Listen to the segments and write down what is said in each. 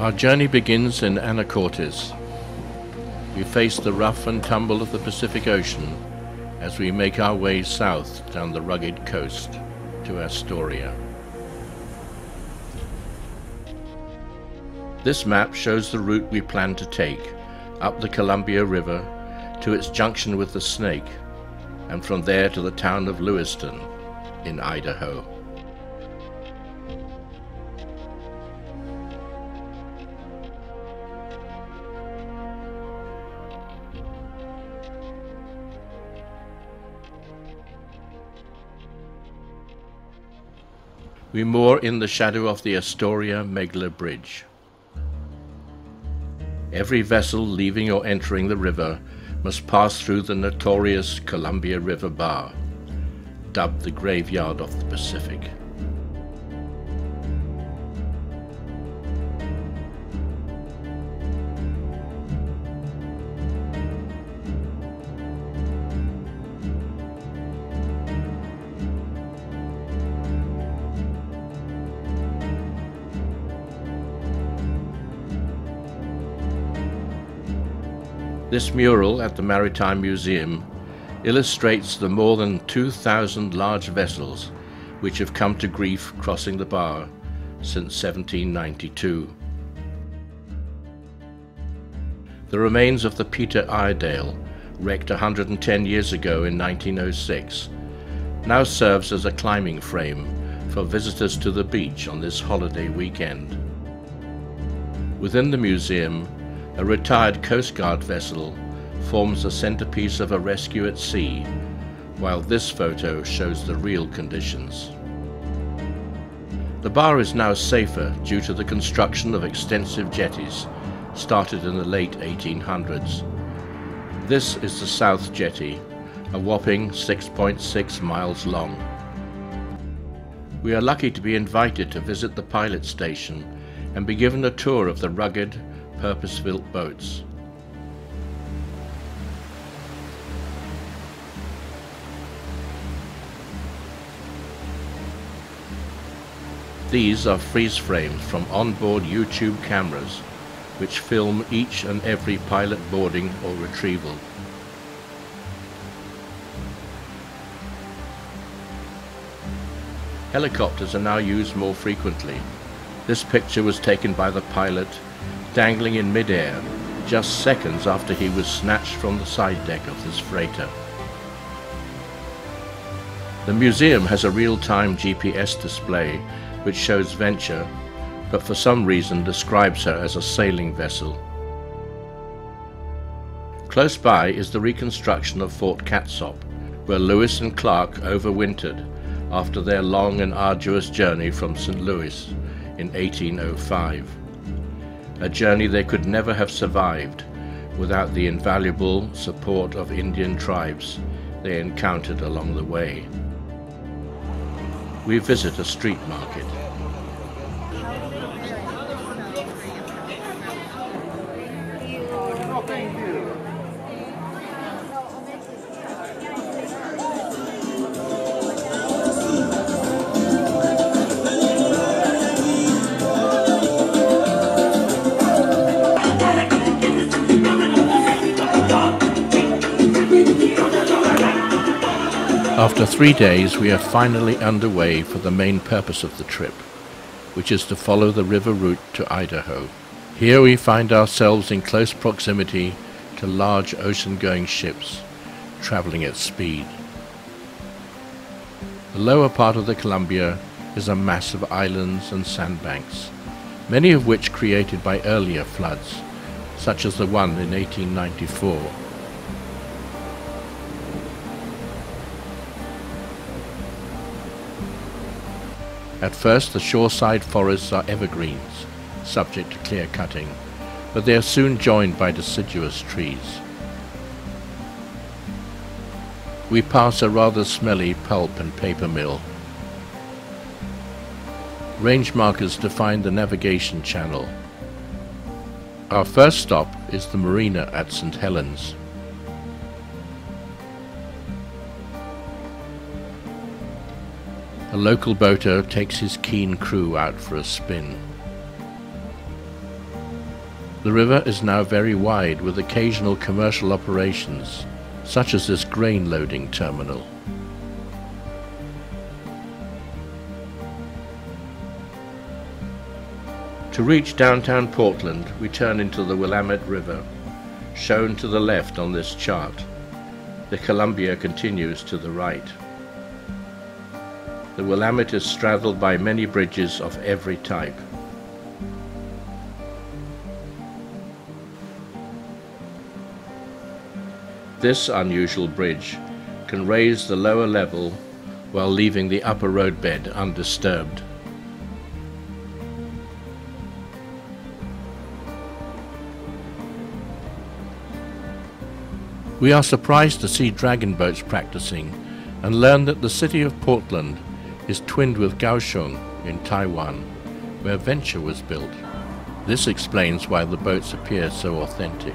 Our journey begins in Anacortes. We face the rough and tumble of the Pacific Ocean as we make our way south down the rugged coast to Astoria. This map shows the route we plan to take up the Columbia River to its junction with the Snake and from there to the town of Lewiston in Idaho. We moor in the shadow of the Astoria Megler Bridge. Every vessel leaving or entering the river must pass through the notorious Columbia River Bar, dubbed the graveyard of the Pacific. This mural at the Maritime Museum illustrates the more than 2,000 large vessels which have come to grief crossing the bar since 1792. The remains of the Peter Iredale, wrecked 110 years ago in 1906, now serves as a climbing frame for visitors to the beach on this holiday weekend. Within the museum, a retired Coast Guard vessel forms the centerpiece of a rescue at sea, while this photo shows the real conditions. The bar is now safer due to the construction of extensive jetties started in the late 1800s. This is the South Jetty, a whopping 6.6 miles long. We are lucky to be invited to visit the pilot station and be given a tour of the rugged, purpose-built boats. These are freeze frames from onboard YouTube cameras which film each and every pilot boarding or retrieval. Helicopters are now used more frequently. This picture was taken by the pilot dangling in midair just seconds after he was snatched from the side deck of this freighter. The museum has a real-time GPS display which shows Venture, but for some reason describes her as a sailing vessel. Close by is the reconstruction of Fort Clatsop, where Lewis and Clark overwintered after their long and arduous journey from St. Louis in 1805 a journey they could never have survived without the invaluable support of Indian tribes they encountered along the way. We visit a street market. After three days, we are finally underway for the main purpose of the trip, which is to follow the river route to Idaho. Here we find ourselves in close proximity to large ocean-going ships traveling at speed. The lower part of the Columbia is a mass of islands and sandbanks, many of which created by earlier floods, such as the one in 1894. At first the shoreside forests are evergreens, subject to clear cutting, but they are soon joined by deciduous trees. We pass a rather smelly pulp and paper mill. Range markers define the navigation channel. Our first stop is the marina at St. Helens. Local boater takes his keen crew out for a spin. The river is now very wide with occasional commercial operations, such as this grain loading terminal. To reach downtown Portland, we turn into the Willamette River, shown to the left on this chart. The Columbia continues to the right. The Willamette is straddled by many bridges of every type. This unusual bridge can raise the lower level while leaving the upper roadbed undisturbed. We are surprised to see dragon boats practicing and learn that the city of Portland is twinned with Kaohsiung in Taiwan, where Venture was built. This explains why the boats appear so authentic.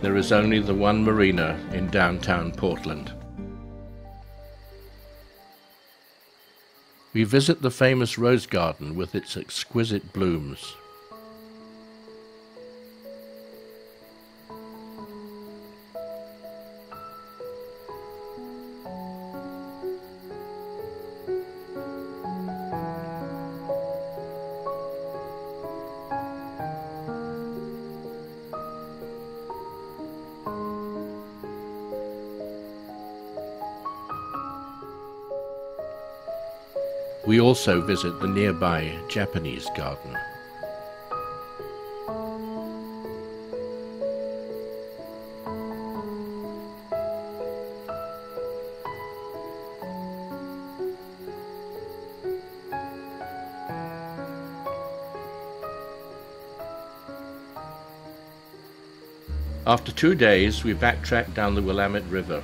there is only the one marina in downtown Portland. We visit the famous rose garden with its exquisite blooms. Also visit the nearby Japanese garden. After two days, we backtrack down the Willamette River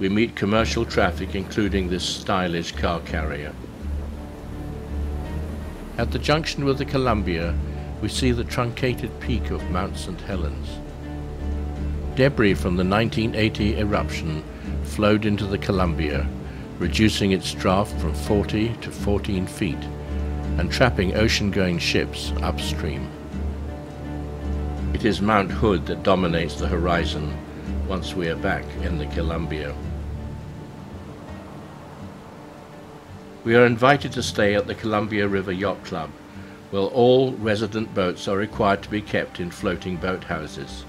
we meet commercial traffic including this stylish car carrier. At the junction with the Columbia, we see the truncated peak of Mount St. Helens. Debris from the 1980 eruption flowed into the Columbia, reducing its draft from 40 to 14 feet and trapping ocean-going ships upstream. It is Mount Hood that dominates the horizon once we are back in the Columbia. We are invited to stay at the Columbia River Yacht Club, where all resident boats are required to be kept in floating boathouses.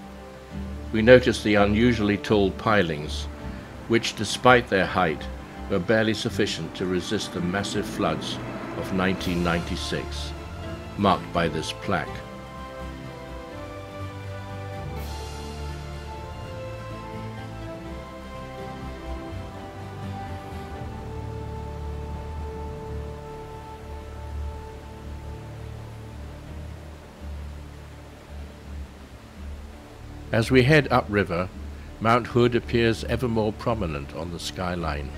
We notice the unusually tall pilings, which despite their height were barely sufficient to resist the massive floods of 1996, marked by this plaque. As we head upriver, Mount Hood appears ever more prominent on the skyline.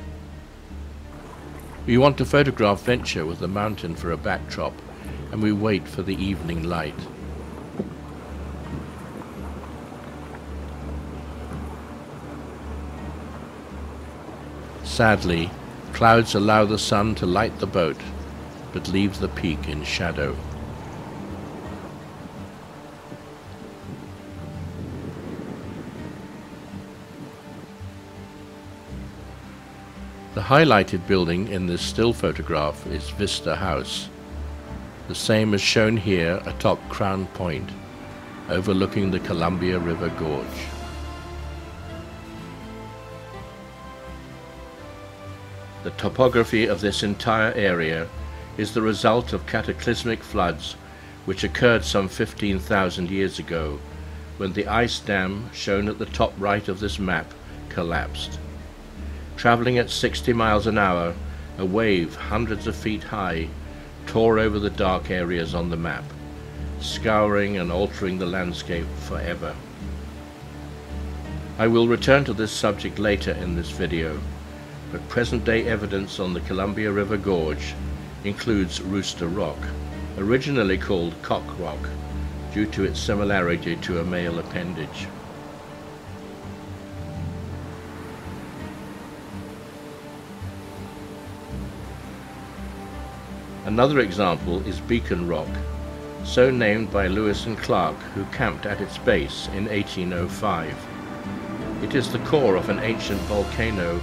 We want to photograph Venture with the mountain for a backdrop, and we wait for the evening light. Sadly, clouds allow the sun to light the boat, but leave the peak in shadow. Highlighted building in this still photograph is Vista House, the same as shown here atop Crown Point, overlooking the Columbia River Gorge. The topography of this entire area is the result of cataclysmic floods which occurred some 15,000 years ago when the ice dam shown at the top right of this map collapsed. Traveling at 60 miles an hour, a wave hundreds of feet high tore over the dark areas on the map, scouring and altering the landscape forever. I will return to this subject later in this video, but present-day evidence on the Columbia River Gorge includes Rooster Rock, originally called Cock Rock due to its similarity to a male appendage. Another example is Beacon Rock, so named by Lewis and Clark, who camped at its base in 1805. It is the core of an ancient volcano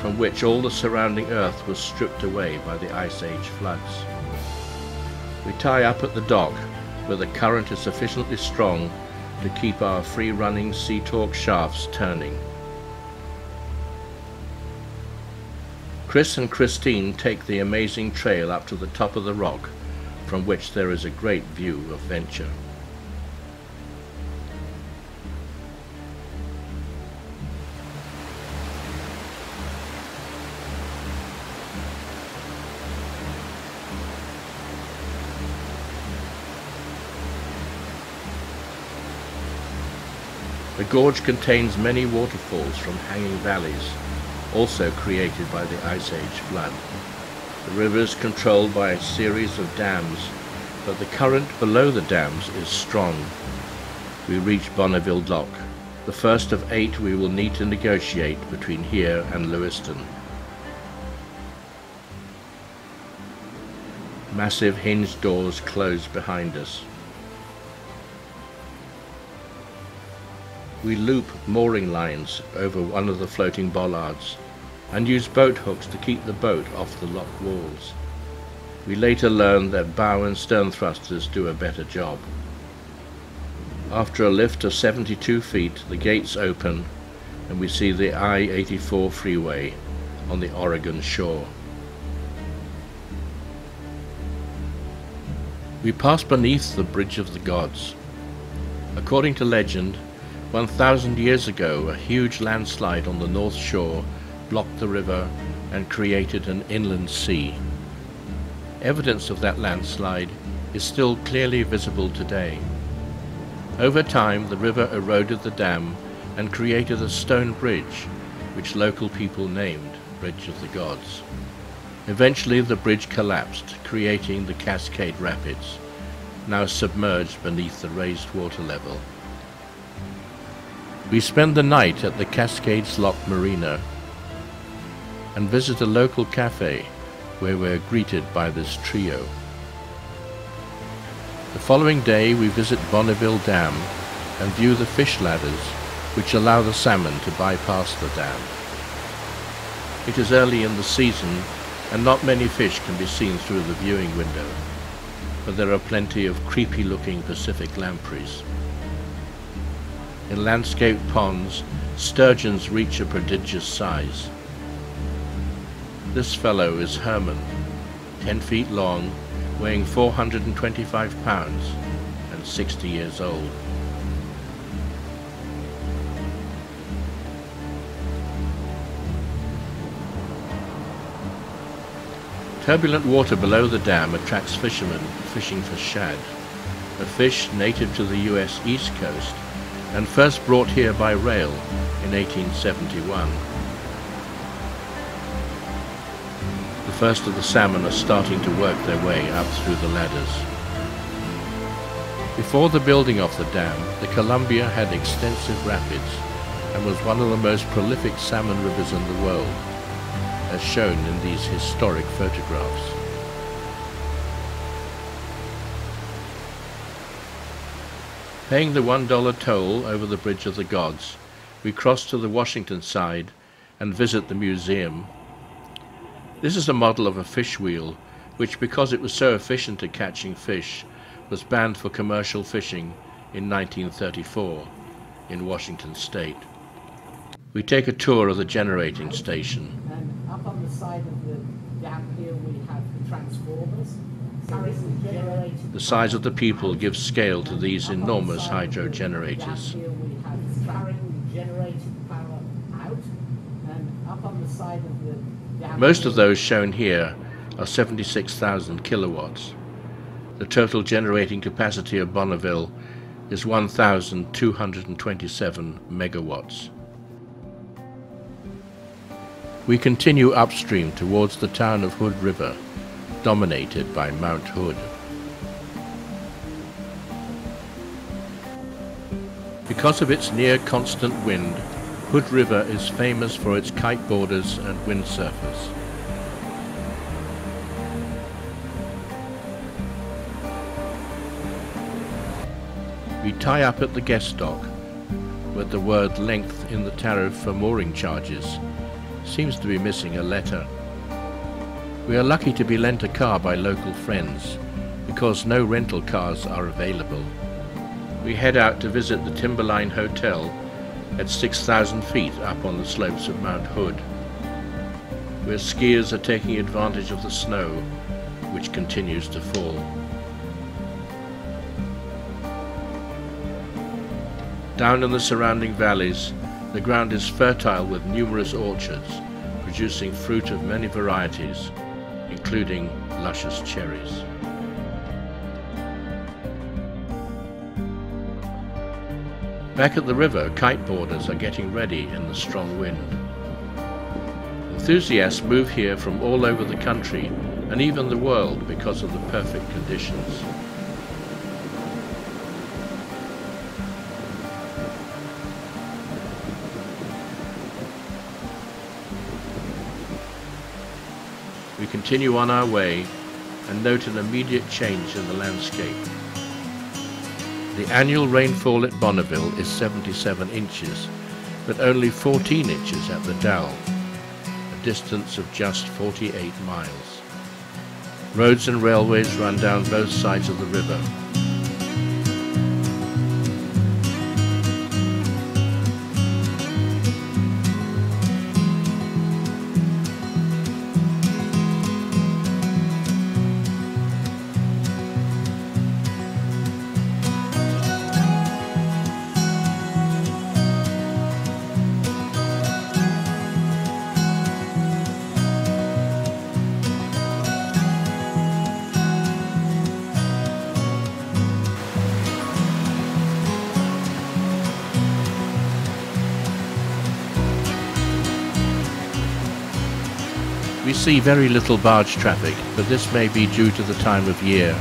from which all the surrounding earth was stripped away by the Ice Age floods. We tie up at the dock where the current is sufficiently strong to keep our free-running Sea-Talk shafts turning. Chris and Christine take the amazing trail up to the top of the rock, from which there is a great view of Venture. The gorge contains many waterfalls from hanging valleys also created by the Ice Age flood. The river is controlled by a series of dams, but the current below the dams is strong. We reach Bonneville Lock, the first of eight we will need to negotiate between here and Lewiston. Massive hinged doors close behind us. We loop mooring lines over one of the floating bollards and use boat hooks to keep the boat off the lock walls. We later learned that bow and stern thrusters do a better job. After a lift of 72 feet, the gates open and we see the I-84 freeway on the Oregon shore. We pass beneath the Bridge of the Gods. According to legend, 1,000 years ago, a huge landslide on the north shore blocked the river and created an inland sea. Evidence of that landslide is still clearly visible today. Over time, the river eroded the dam and created a stone bridge, which local people named Bridge of the Gods. Eventually, the bridge collapsed, creating the Cascade Rapids, now submerged beneath the raised water level. We spend the night at the Cascades Lock Marina and visit a local cafe where we're greeted by this trio. The following day we visit Bonneville Dam and view the fish ladders which allow the salmon to bypass the dam. It is early in the season and not many fish can be seen through the viewing window, but there are plenty of creepy looking Pacific lampreys. In landscaped ponds, sturgeons reach a prodigious size. This fellow is Herman, 10 feet long, weighing 425 pounds and 60 years old. Turbulent water below the dam attracts fishermen fishing for shad, a fish native to the US East Coast and first brought here by rail in 1871. First of the salmon are starting to work their way up through the ladders. Before the building of the dam, the Columbia had extensive rapids and was one of the most prolific salmon rivers in the world, as shown in these historic photographs. Paying the $1 toll over the Bridge of the Gods, we cross to the Washington side and visit the museum. This is a model of a fish wheel, which because it was so efficient at catching fish, was banned for commercial fishing in 1934 in Washington state. We take a tour of the generating station. And up on the side of the dam here we have the transformers. The size of the people gives scale to these enormous hydro generators. Here we have Farring generated power out and up on the side of the most of those shown here are 76,000 kilowatts. The total generating capacity of Bonneville is 1,227 megawatts. We continue upstream towards the town of Hood River, dominated by Mount Hood. Because of its near constant wind, Hood River is famous for its kiteboarders and windsurfers. We tie up at the guest dock, with the word length in the tariff for mooring charges. Seems to be missing a letter. We are lucky to be lent a car by local friends, because no rental cars are available. We head out to visit the Timberline Hotel at 6,000 feet up on the slopes of Mount Hood, where skiers are taking advantage of the snow which continues to fall. Down in the surrounding valleys, the ground is fertile with numerous orchards, producing fruit of many varieties, including luscious cherries. Back at the river, kiteboarders are getting ready in the strong wind. Enthusiasts move here from all over the country and even the world because of the perfect conditions. We continue on our way and note an immediate change in the landscape. The annual rainfall at Bonneville is 77 inches, but only 14 inches at the Dalles, a distance of just 48 miles. Roads and railways run down both sides of the river, see very little barge traffic, but this may be due to the time of year.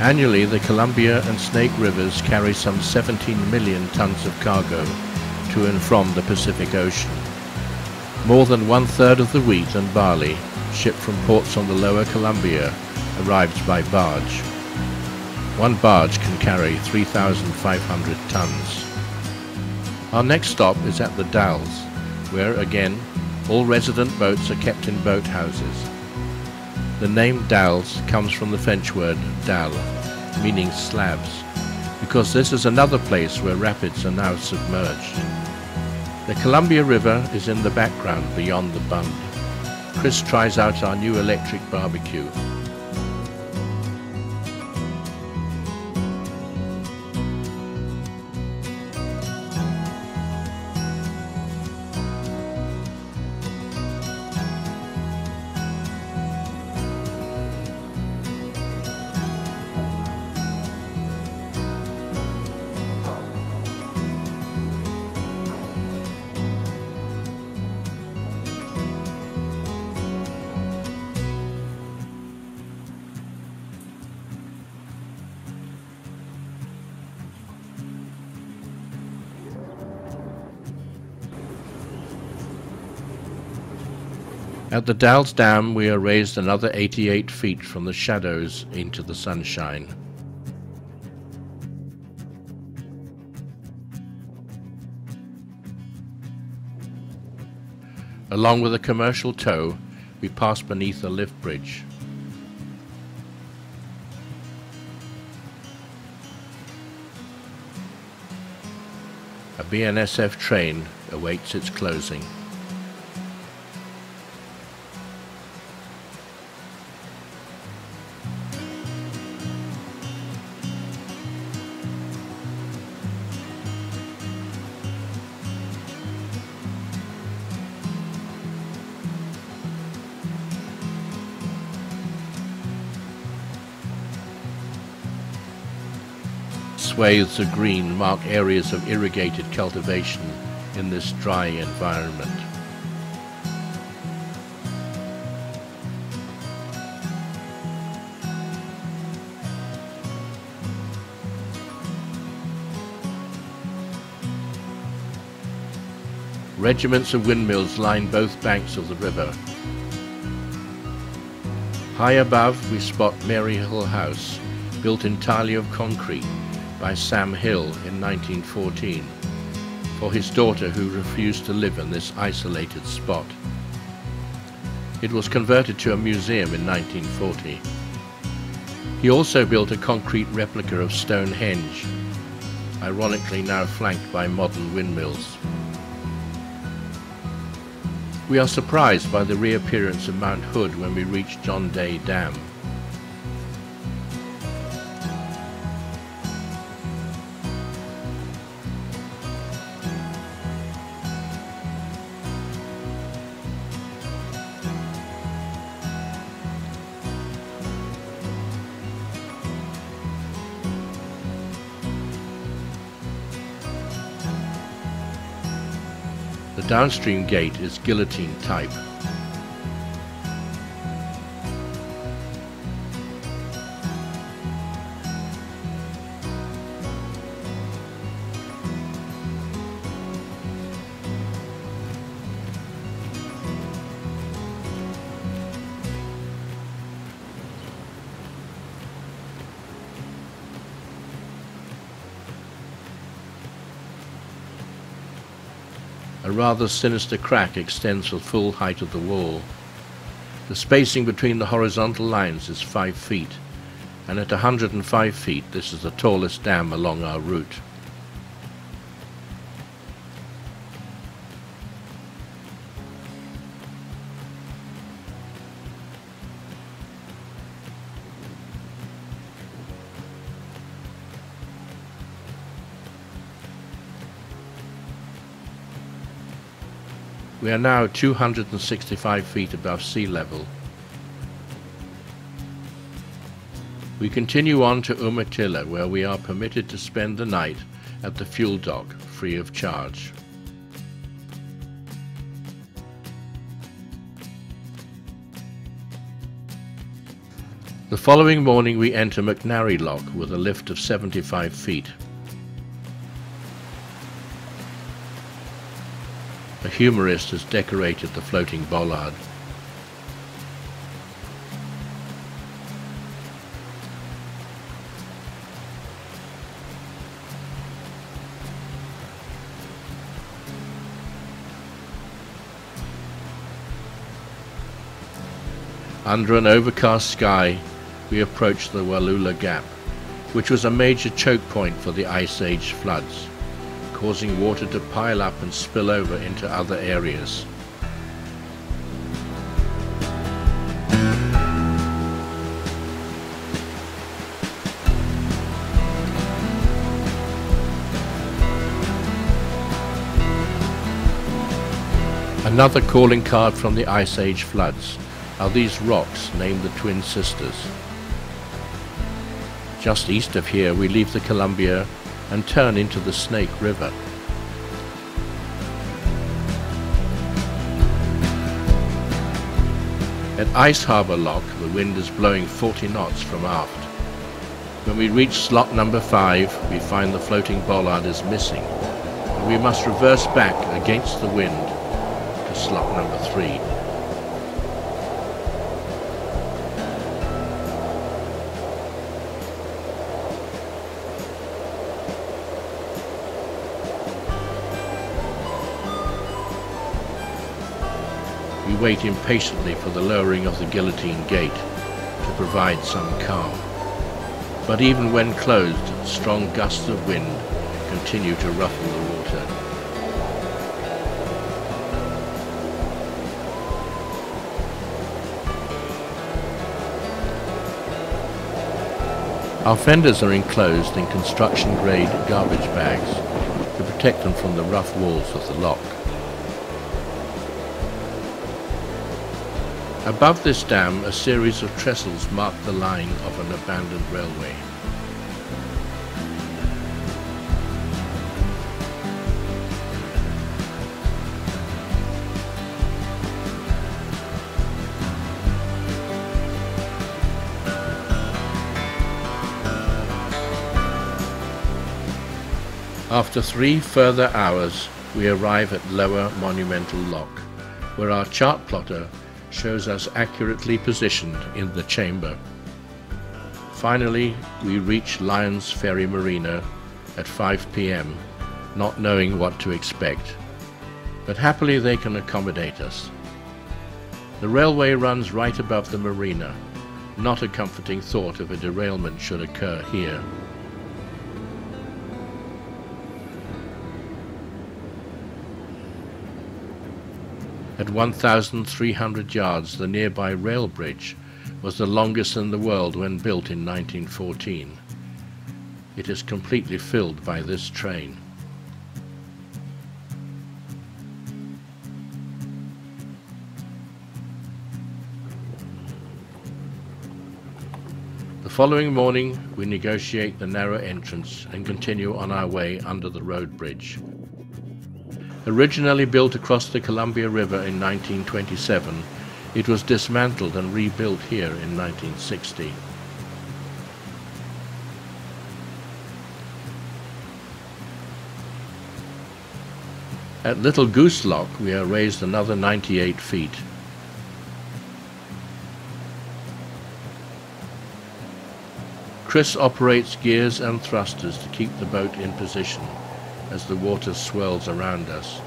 Annually, the Columbia and Snake Rivers carry some 17 million tons of cargo to and from the Pacific Ocean. More than one third of the wheat and barley shipped from ports on the lower Columbia arrives by barge. One barge can carry 3,500 tons. Our next stop is at the Dalles, where again all resident boats are kept in boathouses. The name Dalles comes from the French word dalle, meaning slabs, because this is another place where rapids are now submerged. The Columbia River is in the background beyond the bund. Chris tries out our new electric barbecue. At the Dalles Dam, we are raised another 88 feet from the shadows into the sunshine. Along with a commercial tow, we pass beneath a lift bridge. A BNSF train awaits its closing. Swathes of green mark areas of irrigated cultivation in this dry environment. Regiments of windmills line both banks of the river. High above, we spot Maryhill House, built entirely of concrete by Sam Hill in 1914 for his daughter who refused to live in this isolated spot. It was converted to a museum in 1940. He also built a concrete replica of Stonehenge, ironically now flanked by modern windmills. We are surprised by the reappearance of Mount Hood when we reach John Day Dam. Downstream gate is guillotine type. Rather sinister crack extends to the full height of the wall. The spacing between the horizontal lines is 5 feet, and at 105 feet this is the tallest dam along our route. We are now 265 feet above sea level. We continue on to Umatilla where we are permitted to spend the night at the fuel dock free of charge. The following morning we enter McNary Lock with a lift of 75 feet. Humorist has decorated the floating bollard. Under an overcast sky, we approached the Wallula Gap, which was a major choke point for the Ice Age floods causing water to pile up and spill over into other areas. Another calling card from the Ice Age floods are these rocks named the Twin Sisters. Just east of here we leave the Columbia and turn into the Snake River. At Ice Harbour Lock, the wind is blowing 40 knots from aft. When we reach slot number 5, we find the floating bollard is missing, and we must reverse back against the wind to slot number 3. We wait impatiently for the lowering of the guillotine gate to provide some calm. But even when closed, strong gusts of wind continue to ruffle the water. Our fenders are enclosed in construction-grade garbage bags to protect them from the rough walls of the lock. Above this dam, a series of trestles mark the line of an abandoned railway. After three further hours, we arrive at Lower Monumental Lock, where our chart plotter shows us accurately positioned in the chamber. Finally, we reach Lyons Ferry Marina at 5 p.m., not knowing what to expect. But happily they can accommodate us. The railway runs right above the marina, not a comforting thought if a derailment should occur here. At 1,300 yards, the nearby rail bridge was the longest in the world when built in 1914. It is completely filled by this train. The following morning, we negotiate the narrow entrance and continue on our way under the road bridge. Originally built across the Columbia River in 1927, it was dismantled and rebuilt here in 1960. At Little Goose Lock, we are raised another 98 feet. Chris operates gears and thrusters to keep the boat in position as the water swirls around us.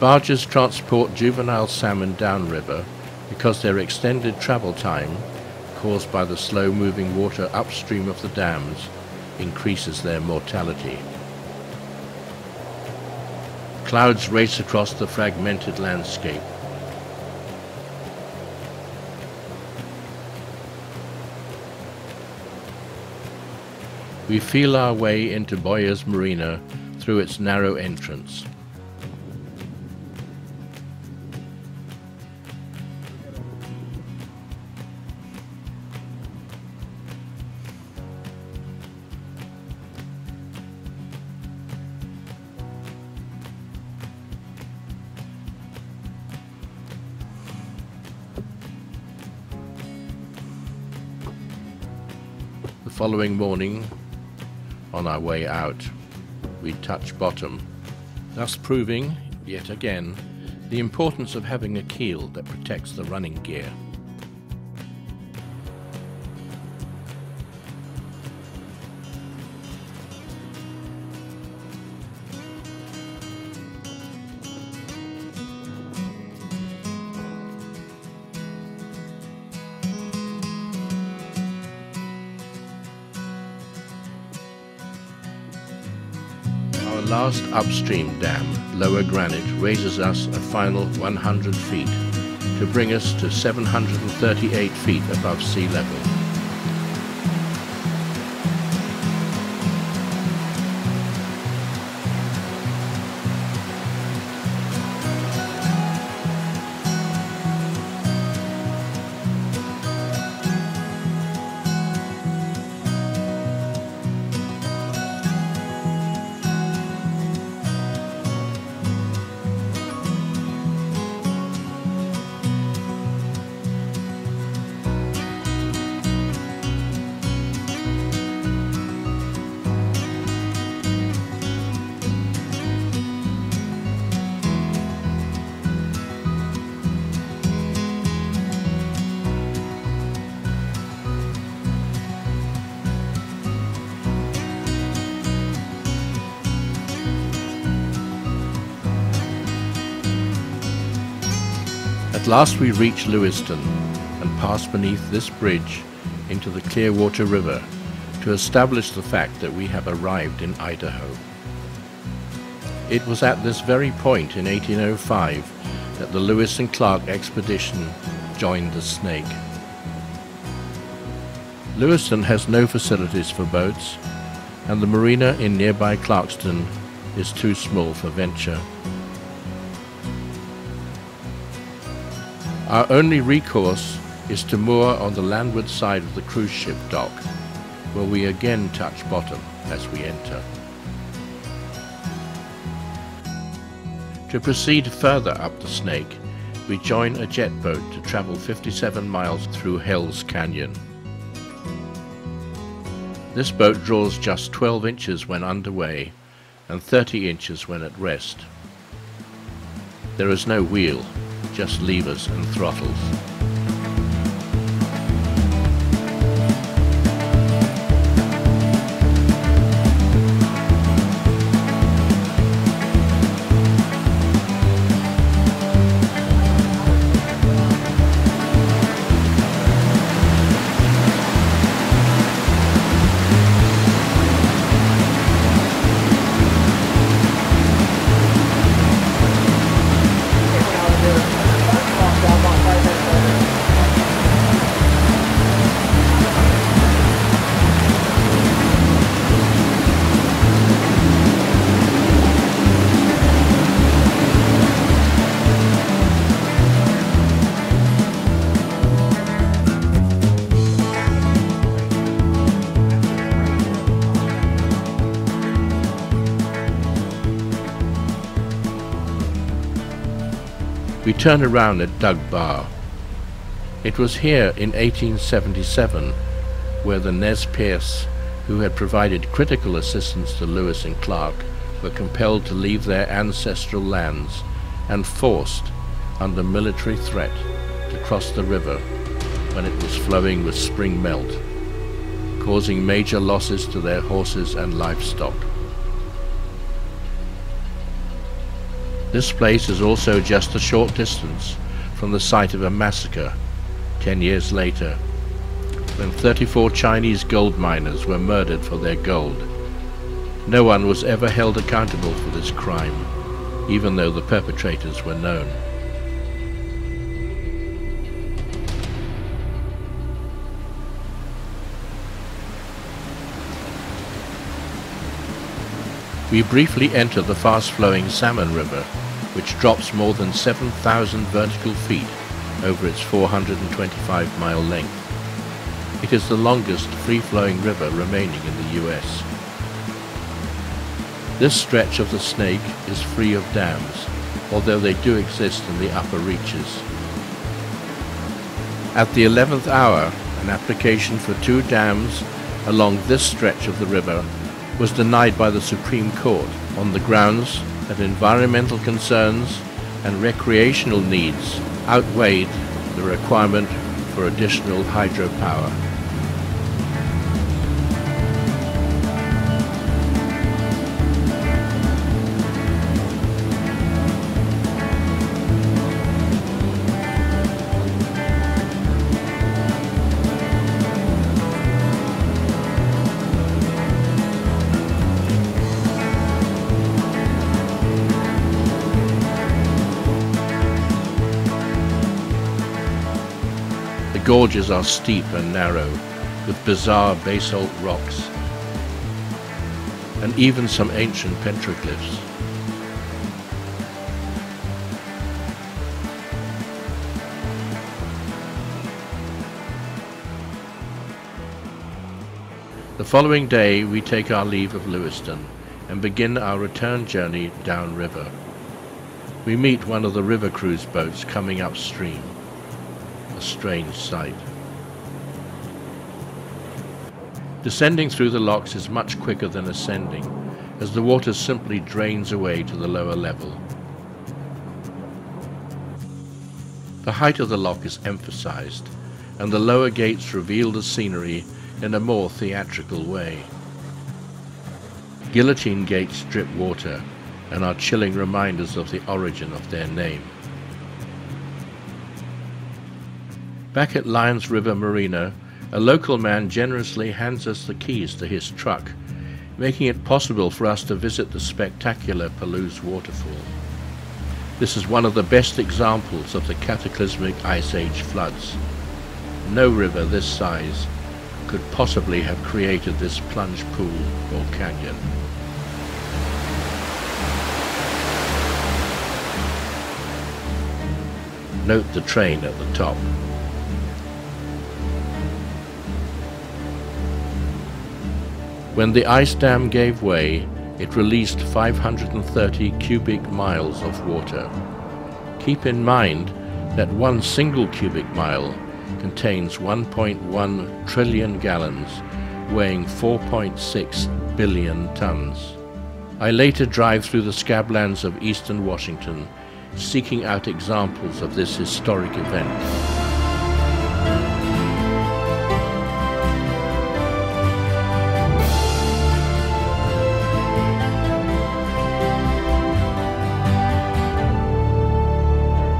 Barges transport juvenile salmon downriver because their extended travel time caused by the slow-moving water upstream of the dams increases their mortality. Clouds race across the fragmented landscape. We feel our way into Boyers Marina through its narrow entrance. Following morning, on our way out, we touch bottom, thus proving, yet again, the importance of having a keel that protects the running gear. Upstream dam, Lower Granite, raises us a final 100 feet to bring us to 738 feet above sea level. Last we reach Lewiston and pass beneath this bridge into the Clearwater River to establish the fact that we have arrived in Idaho. It was at this very point in 1805 that the Lewis and Clark expedition joined the Snake. Lewiston has no facilities for boats, and the marina in nearby Clarkston is too small for venture. Our only recourse is to moor on the landward side of the cruise ship dock, where we again touch bottom. as we enter. To proceed further up the Snake, we join a jet boat to travel 57 miles through Hell's Canyon. This boat draws just 12 inches when underway and 30 inches when at rest. There is no wheel, just levers and throttles. We turn around at Dug Bar. It was here in 1877 where the Nez Perce, who had provided critical assistance to Lewis and Clark, were compelled to leave their ancestral lands and forced, under military threat, to cross the river when it was flowing with spring melt, causing major losses to their horses and livestock. This place is also just a short distance from the site of a massacre ten years later when 34 Chinese gold miners were murdered for their gold. No one was ever held accountable for this crime, even though the perpetrators were known. We briefly enter the fast-flowing Salmon River, which drops more than 7,000 vertical feet over its 425-mile length. It is the longest free-flowing river remaining in the US. This stretch of the Snake is free of dams, although they do exist in the upper reaches. At the 11th hour, an application for two dams along this stretch of the river was denied by the Supreme Court on the grounds that environmental concerns and recreational needs outweighed the requirement for additional hydropower. Gorges are steep and narrow, with bizarre basalt rocks, and even some ancient petroglyphs. The following day we take our leave of Lewiston and begin our return journey downriver. We meet one of the river cruise boats coming upstream a strange sight. Descending through the locks is much quicker than ascending, as the water simply drains away to the lower level. The height of the lock is emphasized, and the lower gates reveal the scenery in a more theatrical way. Guillotine gates drip water and are chilling reminders of the origin of their name. Back at Lyons Ferry Marina, a local man generously hands us the keys to his truck, making it possible for us to visit the spectacular Palouse waterfall. This is one of the best examples of the cataclysmic Ice Age floods. No river this size could possibly have created this plunge pool or canyon. Note the train at the top. When the ice dam gave way, it released 530 cubic miles of water. Keep in mind that one single cubic mile contains 1.1 trillion gallons, weighing 4.6 billion tons. I later drive through the scablands of eastern Washington, seeking out examples of this historic event.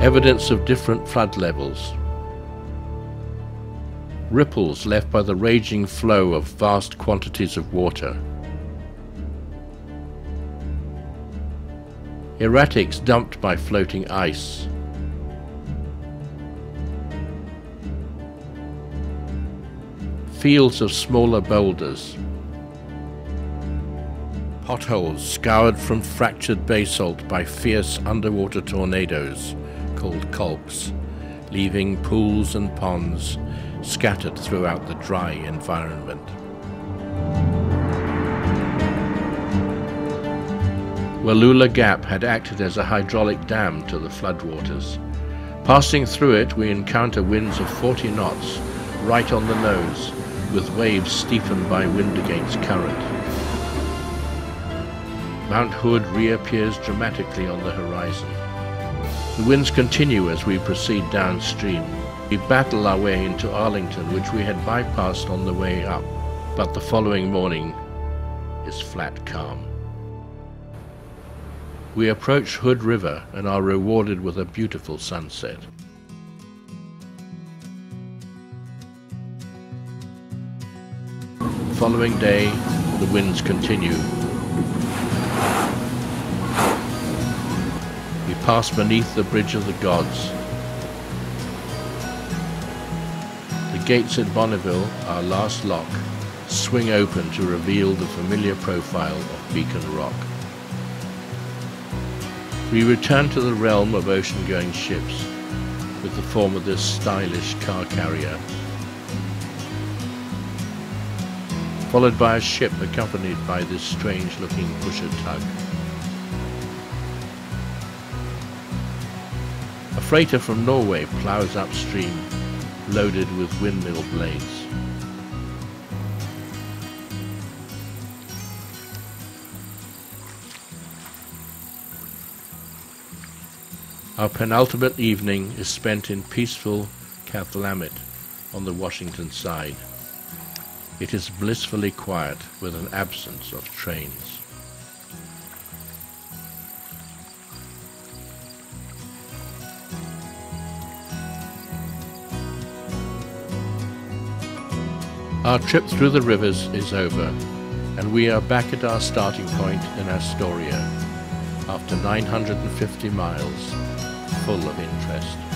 Evidence of different flood levels. Ripples left by the raging flow of vast quantities of water. Erratics dumped by floating ice. Fields of smaller boulders. Potholes scoured from fractured basalt by fierce underwater tornadoes called kolks, leaving pools and ponds scattered throughout the dry environment. Wallula Gap had acted as a hydraulic dam to the floodwaters. Passing through it, we encounter winds of 40 knots right on the nose, with waves steepened by wind against current. Mount Hood reappears dramatically on the horizon. The winds continue as we proceed downstream. We battle our way into Arlington, which we had bypassed on the way up, but the following morning is flat calm. We approach Hood River and are rewarded with a beautiful sunset. The following day, the winds continue pass beneath the bridge of the gods. The gates at Bonneville, our last lock, swing open to reveal the familiar profile of Beacon Rock. We return to the realm of ocean-going ships with the form of this stylish car carrier, followed by a ship accompanied by this strange-looking pusher tug. Freighter from Norway plows upstream, loaded with windmill blades. Our penultimate evening is spent in peaceful Cathlamet on the Washington side. It is blissfully quiet with an absence of trains. Our trip through the rivers is over, and we are back at our starting point in Astoria after 950 miles full of interest.